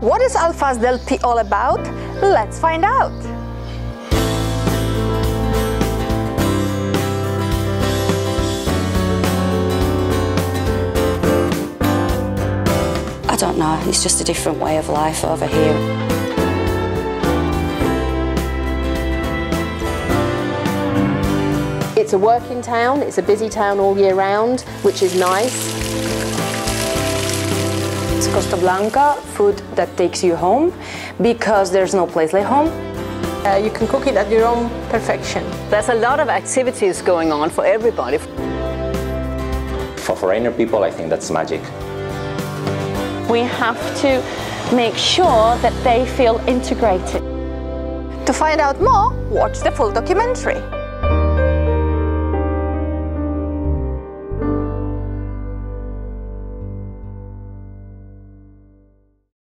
What is Alfaz del Pi all about? Let's find out. I don't know, it's just a different way of life over here. It's a working town, it's a busy town all year round, which is nice. It's Costa Blanca, food that takes you home because there's no place like home. Uh, you can cook it at your own perfection. There's a lot of activities going on for everybody. For foreigner people, I think that's magic. We have to make sure that they feel integrated. To find out more, watch the full documentary.